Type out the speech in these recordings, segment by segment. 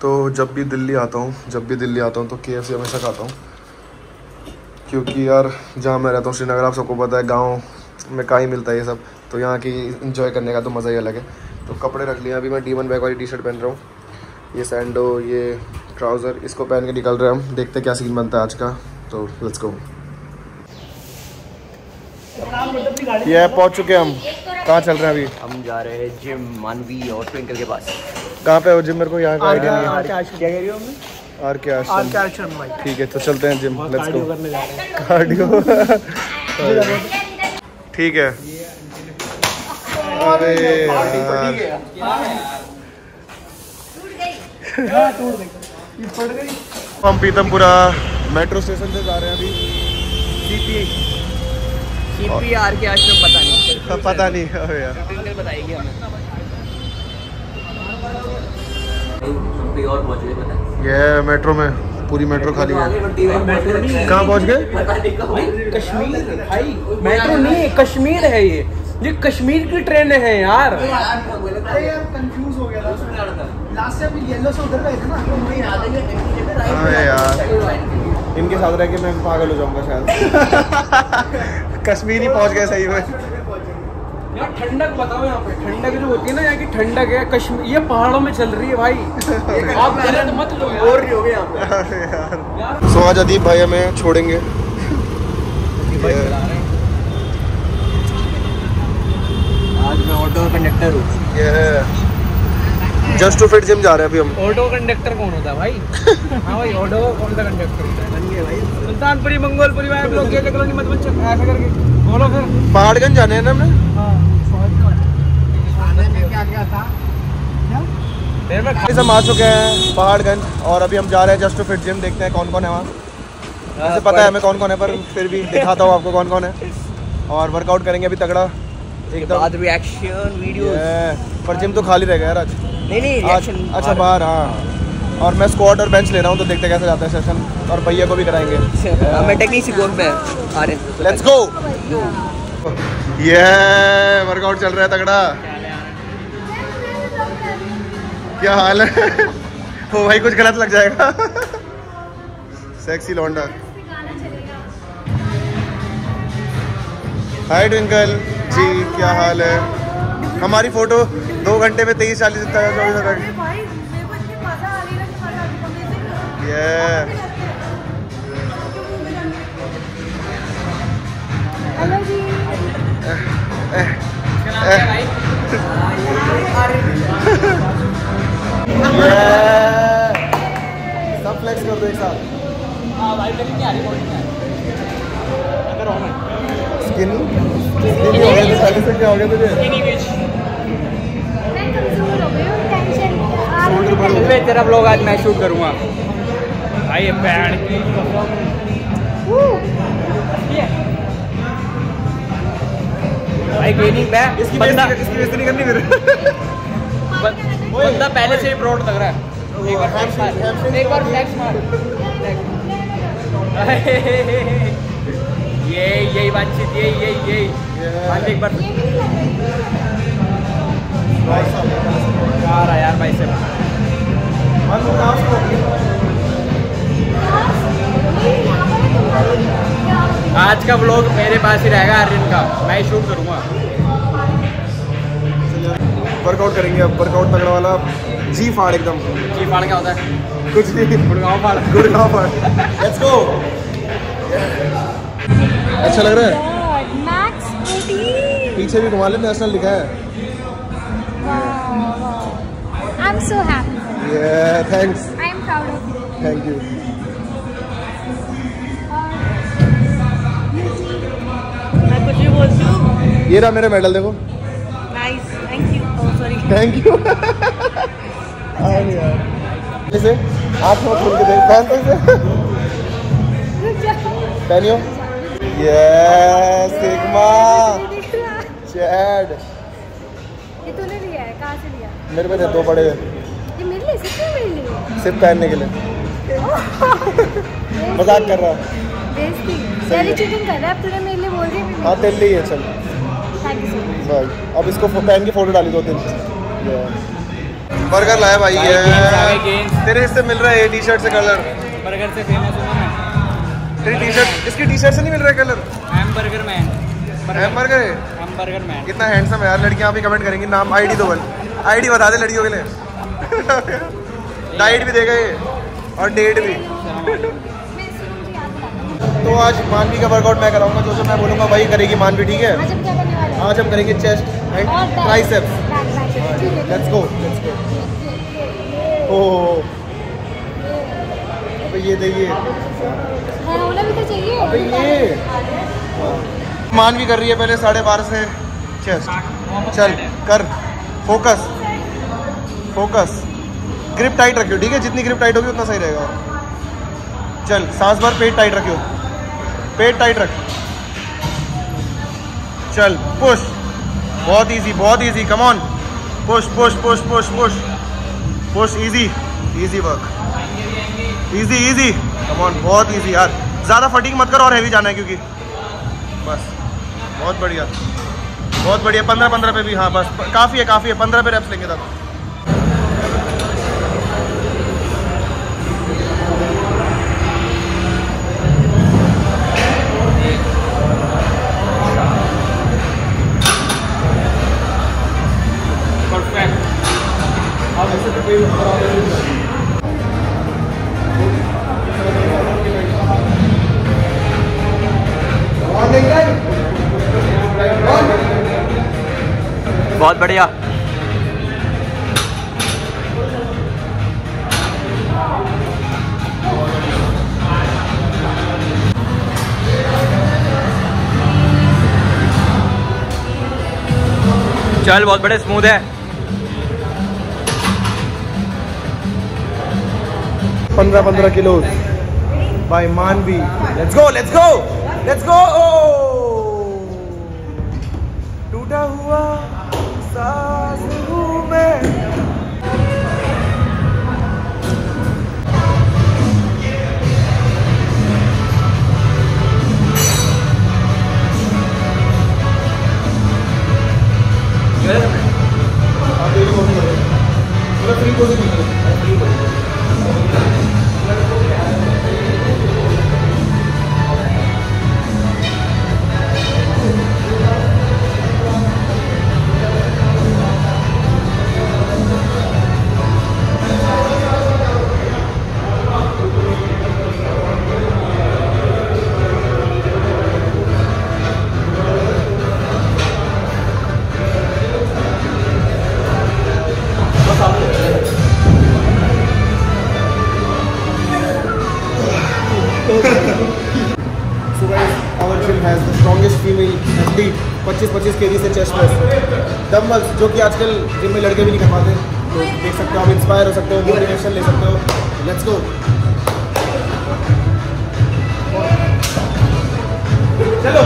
तो जब भी दिल्ली आता हूँ जब भी दिल्ली आता हूँ तो के हमेशा खाता हूँ। क्योंकि यार जहाँ मैं रहता हूँ श्रीनगर आप सबको पता है गाँव में का ही मिलता है ये सब। तो यहाँ की इंजॉय करने का तो मज़ा ही अलग है। तो कपड़े रख लिए अभी मैं डी वन बैग वाली टी शर्ट पहन रहा हूँ। ये सैंडो ये ट्राउज़र इसको पहन के निकल रहे हैं हम। देखते क्या सीन बनता है आज का। तो लेट्स गो ये पहुँच चुके हैं हम। कहाँ चल रहे हैं अभी? हम जा रहे हैं जिम मानवी और ट्विंकल के पास। कहाँ पे हो जिम? मेरे को यहाँ का आइडिया नहीं है। क्या कह रही हो हमें आर के आश्रम। ठीक है तो चलते हैं जिम। लेट्स गो करने जा रहे हैं। कार्डियो ठीक है। अरे यार। हम पीतमपुरा मेट्रो स्टेशन से जा रहे हैं अभी। सीपी सीपीआर के आश्रम पता नहीं। पता नहीं बताएगी हमें। पहुँच गए ये मेट्रो में पूरी मेट्रो खाली है। कहाँ पहुँच गए? कश्मीर भाई। मेट्रो नहीं है कश्मीर है ये। ये कश्मीर की ट्रेन है यार। अरे यार इनके साथ रह के मैं पागल हो जाऊँगा शायद। कश्मीर ही पहुँच गए सही में। यार ठंडक बताओ यहाँ पे। ठंडक जो होती है ना यहाँ की ठंडक है कश्मीर ये पहाड़ों में चल रही है भाई। आप गलत मत लो यार। रही हो गए यहाँ पे। यार। सो आज अदीप भाई हमें छोड़ेंगे। आज मैं ऑटो कंडक्टर हूँ। ये जस्ट टू फिट जिम जा रहे हैं अभी हम। ऑटो कंडक्टर कौन होता है भाई? हाँ भाई ऑटो कौन सा कंडक्टर होता है? भाई। सुल्तानपुरी मंगोलपुरी भाई लोग ये कॉलोनी मत बच्चे ऐसा करके। बोलो फिर। पहाड़गंज जाने हैं ना हमने? फिर मैं गाइस, हम आ चुके हैं पहाड़गंज और अभी हम जा रहे हैं जस्ट टू फिट जिम देखते हैं कौन कौन है वहाँ। वैसे पता है हमें कौन कौन है पर फिर भी दिखाता हूँ आपको कौन कौन है। और वर्कआउट करेंगे अभी तगड़ा। एकदम। बाद रिएक्शन वीडियो पर जिम तो खाली रह गया यार आज। नहीं नहीं आज अच्छा बाहर हाँ। और मैं स्क्वाड और बेंच ले रहा हूँ तो देखते कैसे जाता है सेशन और भैया को भी कराएँगे। मैं टेक्निक गोल में आ रहे लेट्स गो ये वर्कआउट चल रहा है तगड़ा। क्या हाल है? ओ भाई कुछ गलत लग जाएगा। सेक्सी लौंडा। हाय ट्विंकल जी क्या हाल है? हमारी फ़ोटो दो घंटे में तेईस चालीस चौबीस सेकंड ये हेलो सब फ्लेक्स कर दो एक साथ। स्किन स्किन हो। गया तो पहले से क्या हो गया तुझे मैं कमज़ोर हो गई हूँ टेंशन तेरा ब्लॉग आज मैं शूट करूँगा। भाई ये पैड की भाई गेनिंग मैं इसकी बंदा इसकी बेइज्जती नहीं करनी फिर। बंदा पहले से ही ब्रॉड लग रहा है। एक बार फ्लैक्स मार। एक बार फ्लैक्स मार। ये यही बातचीत यही यही यही एक बार यार यार भाई से। आज का ब्लॉग मेरे पास ही रहेगा आर्यन का। मैं शूट करूँगा। वर्कआउट करेंगे अब वर्कआउट तगड़ा वाला। जी फाड़ एकदम। जी फाड़ क्या होता है? कुछ नहीं। गुड़गांव फाड़। गुड़गांव फाड़। लेट्स गो अच्छा लग रहा है? मैक्स पीछे भी घुमा ले नेशनल लिखा है। आई एम सो हैप्पी ये thanks I am proud of you thank you मैं कुछ भी बोलती हूँ ये रहा मेरा मेडल देखो। Nice thank you sorry thank you इसे आँख में खोल के देख पहन तो इसे। पहनियो। यस सिग्मा चैड ये तूने लिया है कहाँ से लिया? मेरे पे थे दो बड़े। ये मेरे लिए सिर्फ़ मेरे लिए? सिर्फ़ पहनने के लिए। मज़ाक कर रहा है। बेइज्जती। पहले चीटिंग कर रहा है अब तूने मेरे लिए बोल दिया हाँ तेरे लिए ही है चल। थैंक यू सो मच अब इसको पहन के फ़ोटो डाली दो तीन। बर्गर लाया भाई ये तेरे इससे मिल रहा है ये टी शर्ट से कलर बर्गर से फ़ेमस हूँ मैं। तेरी टी शर्ट इसकी टी शर्ट से नहीं मिल रहा है colour I am burger man hamburger है। Burger man. कितना हैंडसम है यार लड़कियाँ भी कमेंट करेंगी नाम आईडी दो बल। आईडी बता दे लड़कियों के लिए। डाइट भी देगा ये और डेट भी। तो आज मानवी का वर्कआउट मैं कराऊँगा जो जो मैं बोलूँगा वही करेगी मानवी ठीक है? आज हम क्या करने वाले हैं? आज हम करेंगे chest and triceps let's go let's oh अबे ये देखिए। हाँ, होना भी तो चाहिए? अबे ये। मानवी कर रही है पहले साढ़े बारह से चेस्ट चल, कर। फोकस फोकस ग्रिप टाइट रखियो, ठीक है? जितनी ग्रिप टाइट होगी उतना सही रहेगा। चल, सांस भर, पेट टाइट रखियो। पेट टाइट रख। चल पुश बहुत इजी बहुत easy come on push push push push push push easy easy work easy easy come on बहुत इजी यार। ज़्यादा फटिंग मत करो और हैवी जाना है क्योंकि। बस। बहुत बढ़िया। बहुत बढ़िया। पंद्रह पंद्रह पे भी हाँ बस। काफ़ी है काफ़ी है। पंद्रह पे रेप्स लेंगे तब। बहुत बढ़िया। चल, बहुत बड़े स्मूथ है। पंद्रह पंद्रह kilo. Bye Manvi. Let's go let's go let's go टूटा हुआ। Athlete 25-25 kg से चेस्ट press डम्बल्स जो कि आजकल जिम में लड़के भी नहीं कर पाते तो देख सकते हो, आप इंस्पायर हो सकते हो मोटिवेशन ले सकते हो। लेट्स गो चलो।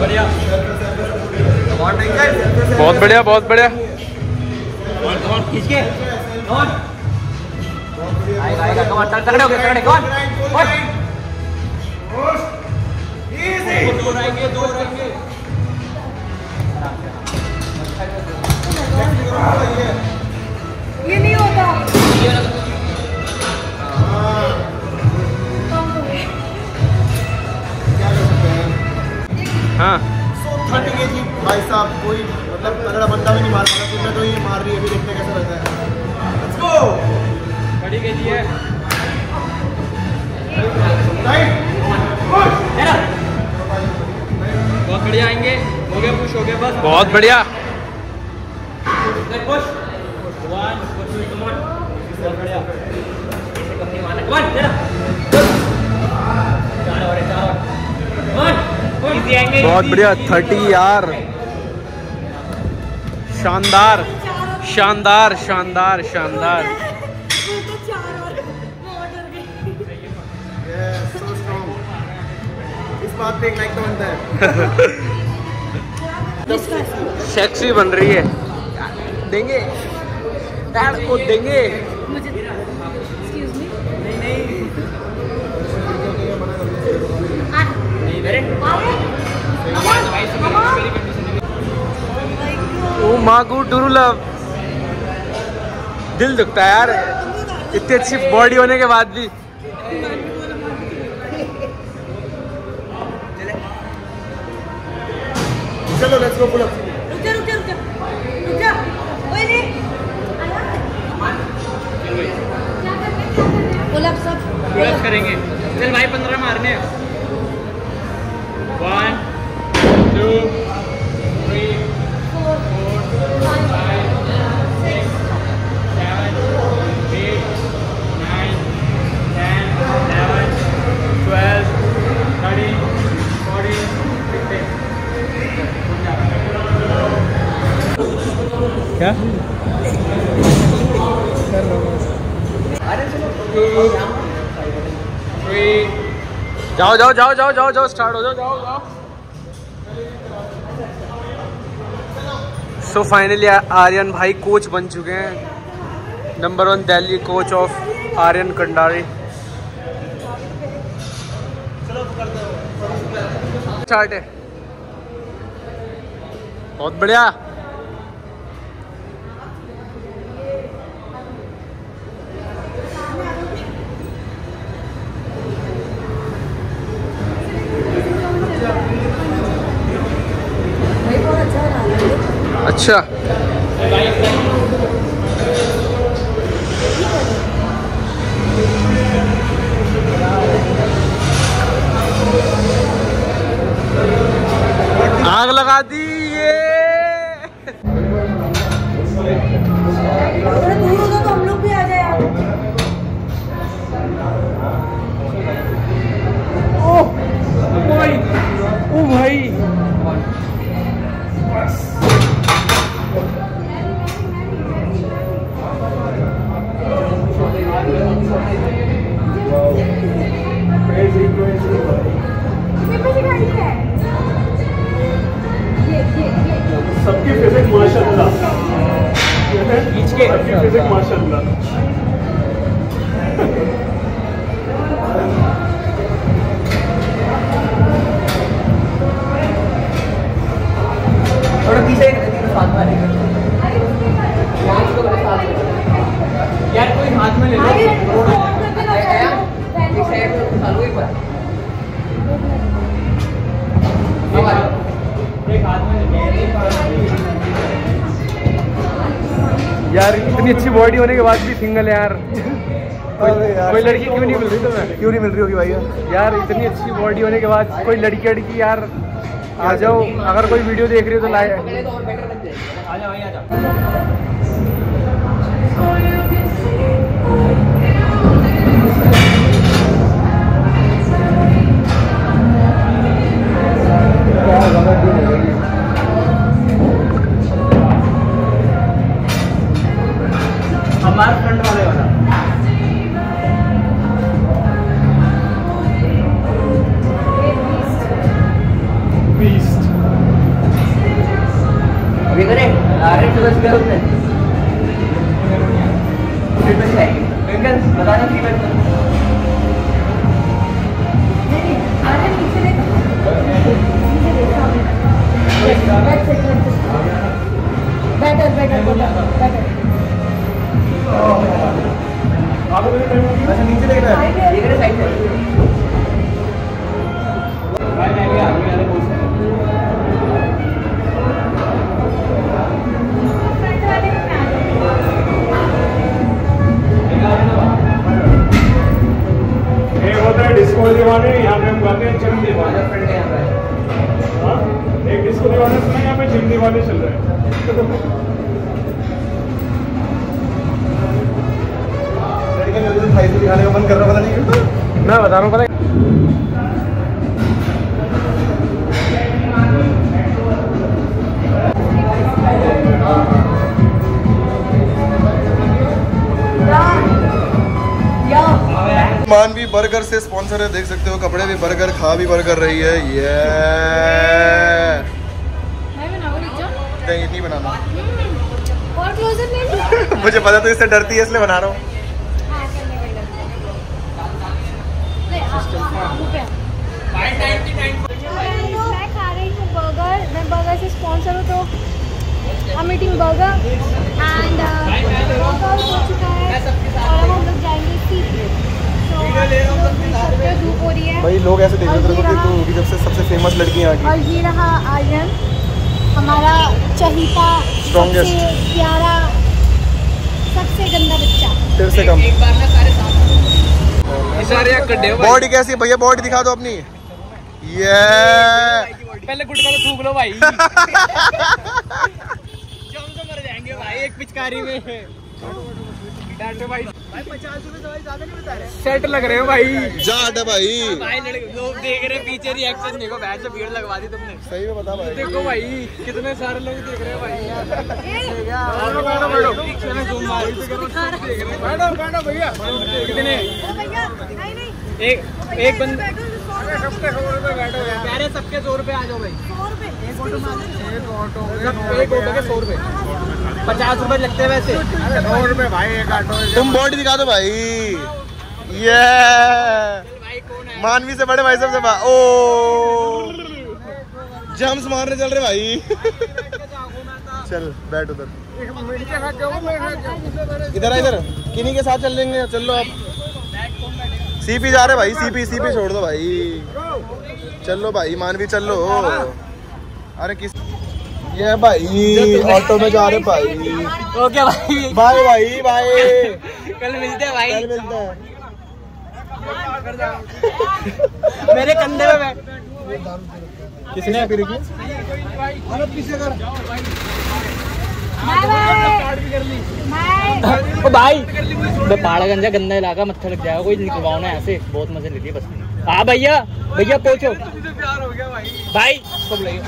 बढ़िया। बहुत बढ़िया बहुत बढ़िया। हो ये नहीं होता हाँ। के जी भाई साहब कोई मतलब तगड़ा बंदा भी नहीं मार रहा तो ये मार रही है अभी देखते हैं कैसा रहता है। लेट्स गो बड़ी के जी है बहुत बढ़िया आएँगे। हो गया पुश हो गया बस। बहुत बढ़िया। Push one two come on बहुत बढ़िया। कम ऑन तेरा बहुत बढ़िया थर्टी यार। शानदार शानदार शानदार शानदार। वो तो चार और मैं ऑर्डर गई यस सो स्ट्रांग इस बात पे एक लाइक तो बनता है सेक्सी बन रही है। देंगे। को देंगे। मागू टुरू लव दिल दुखता है यार। इतनी अच्छी बॉडी होने के बाद भी। चलो लेट्स गो पुल अप रुक जा रुक। जा रुक जा रुक जा ओए नहीं पुल अप सब। पुलअप करेंगे। चल भाई पंद्रह मारने। वन जाओ जाओ जाओ जाओ जाओ जाओ स्टार्ट हो जाओ जाओ जाओ। सो फाइनली आर्यन भाई कोच बन चुके हैं। Number one Delhi coach of Aryan Kandari start है। बहुत बढ़िया। अच्छा। आग लगा यार कोई हाथ में ले लो। यार इतनी अच्छी बॉडी होने के बाद भी सिंगल है यार। कोई कोई लड़की क्यों नहीं मिल रही तुम्हें? क्यों नहीं मिल रही होगी भैया यार इतनी अच्छी बॉडी होने के बाद कोई लड़की लड़की यार आ जाओ। अगर कोई वीडियो देख रही हो तो लाए あれは嫌だ。अच्छा नीचे देख रहा है मान भी बर्गर से स्पॉन्सर है देख सकते हो कपड़े भी बर्गर खा भी बर्गर रही है ये नहीं नहीं बनाना। और क्लोजर ले मुझे पता तो इससे डरती है इसलिए बना रहा हूँ। हाँ बर्गर स्पॉन्सर तो burger and uh, हो चुका है। और हम लोग जाएँगे धूप हो रही है। भाई लोग ऐसे देख रहे थे कि तू होगी सबसे सबसे फ़ेमस लड़की यहाँ की। और ये रहा आर्यन हमारा चहीता. सबसे प्यारा सबसे गंदा बच्चा। तेरे से कम। एक बार ना सारे साथ सारे गड्ढे बॉडी कैसी है? भैया बॉडी दिखा दो अपनी। ये पहले गुटका तो थूक लो भाई। जम तो मर जाएँगे भाई एक पिचकारी में। भाई भाई पचास रुपए दवाई ज़्यादा नहीं बता रहे सेट लग रहे हो भाई जाट है भाई भाई लड़के लोग देख रहे पीछे रिएक्शन देखो बैच से भीड़ लगवा दी तुमने सही में बता भाई देखो भाई कितने सारे लोग देख रहे हैं भाई बैठो बैठो बैठो बैठो बैठो भैया कितने ओ भैया नहीं नहीं एक एक बंद बैठो सबके सौ रुपए बैठो आ जाओ भाई एक ऑटो एक ऑटो के सौ रुपए पचास रुपए लगते हैं वैसे। सौ रुपए भाई एक ऑटो तुम बॉडी दिखा दो भाई। ये भाई कौन है मानवी से बड़े भाई सबसे ओ। जम्स मारने चल रहे भाई। चल बैठ उधर। इधर आ इधर। किन्हीं के साथ चल लेंगे चल लो आप। सीपी जा रहे भाई सीपी सीपी छोड़ दो भाई। चल लो भाई मानवी चल लो। अरे किस ये भाई। ऑटो में जा रहे भाई ओके भाई। बाय भाई बाय। कल मिलते हैं भाई। कल मिलते हैं। मेरे कंधे पे बैठ। किसने फिर की? Bye bye. बाय। ओ भाई। बे पहाड़ गंजा गंदा इलाका मत्था लग जाएगा कोई निकलवाओ ना ऐसे। बहुत मज़े लेती है बस। में हाँ भैया भैया पहुंचो। प्यार हो गया भाई। भाई सब लगे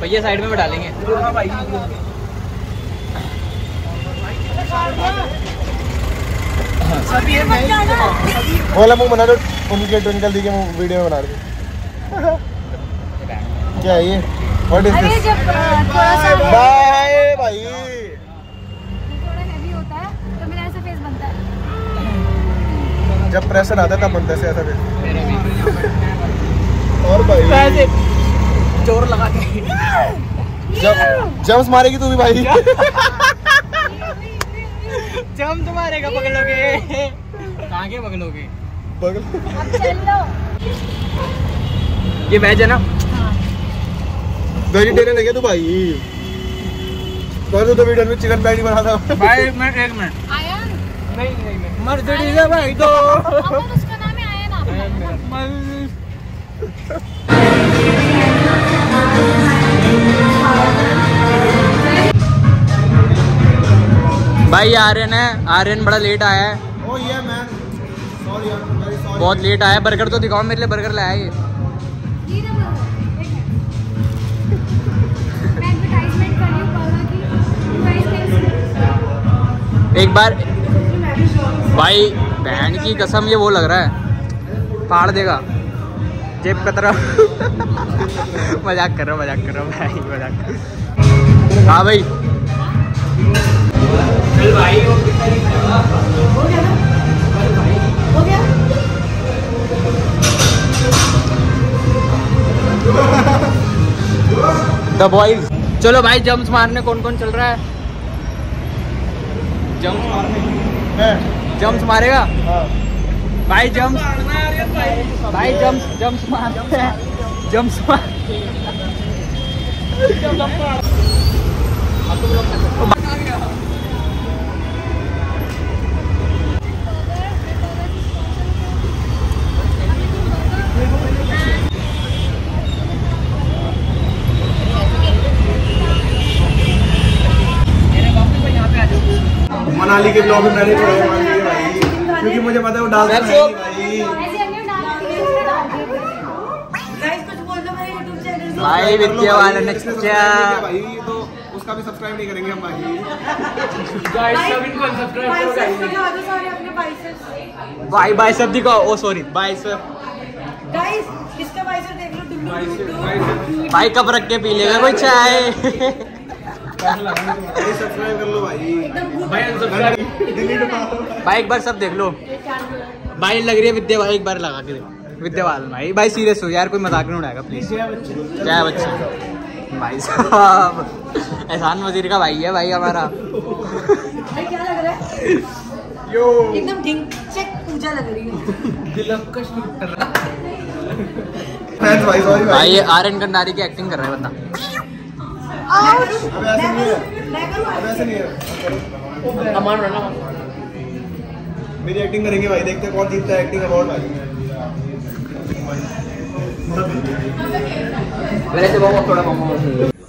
भैया साइड में बैठा लेंगे। बोला मुँह बना दो। उनके ट्विंकल दी के मुँह वीडियो बना रहे क्या है ये? व्हाट इज़ दिस जब थोड़ा सा बाय भाई। थोड़ा हैवी होता है तो मेरा ऐसा फेस बनता है जब प्रेशर आता है तब बनता है ऐसा फिर और भाई। वैसे ज़ोर लगा के। जब जम्स मारेगी तू भी भाई। जम तुम्हारे का पकड़ोगे। कहाँ के पकड़ोगे? बगल अब चल लो ये वेज है ना? वेजिटेरियन है क्या तू भाई। पर तू तो वीडियो में चिकन पैटी बना था। भाई एक मिनट एक मिनट। आयन नहीं नहीं नहीं। मर्सिडीज है भाई तो। अमन उसका नाम है आयन आप भाई आर्यन है। आर्यन बड़ा लेट आया है। Oh yeah man sorry sorry बहुत लेट आया बर्गर तो दिखाओ मेरे लिए बर्गर लाया ये। एक बार। भाई बहन की कसम ये वो लग रहा है। फाड़ देगा। जेब कतरा मज़ाक कर रहा हूँ मज़ाक कर रहा हूँ भाई मज़ाक हाँ भाई चल भाई हो गया द बॉयज़ चलो भाई जम्प्स मारने कौन कौन चल रहा है? जम्प्स मारने। जम्प्स मारेगा? हाँ। भाई जम्प्स भाई जम्प्स जम्प्स मारते हैं। मार मनाली के ब्लॉग में मैंने छोड़ा मान लीजिए भाई क्योंकि मुझे पता है वो डाल. भाई। ऐसे अन्य डालती है गाइस कुछ बोल दो मेरे YouTube चैनल से भाई विद्या वाला ने क्या? subscribe नहीं किया भाई तो उसका भी सब्सक्राइब नहीं करेंगे हम भाई। बाइसेप्स दिखा दो सारे अपने बाइसेप्स भाई भाई सब दिखाओ। ओ सॉरी भाई सब गाइस इसका बाइसेप देख लो डुल्लू डुल्लू। भाई कब रख के पी लेगा कोई चाय? सब्सक्राइब कर लो भाई भाई एक बार सब देख लो। भाई लग रही है विद्या भाई एक बार लगा के देखो विद्या वाल भाई भाई सीरियस हो यार कोई मज़ाक नहीं उड़ाएगा प्लीज़ क्या है बच्चे? भाई साहब एहसान वज़ीर का भाई है भाई हमारा। भाई क्या लग रहा है एकदम ढिंग चेक पूजा लग रही है। फैंस भाई सॉरी भाई ये आर एन कंडारी की एक्टिंग कर रहा है बंदा मेरी एक्टिंग करेंगे भाई, देखते हैं कौन जीतता है एक्टिंग अवार्ड भाई। वैसे बहुत थोड़ा मामा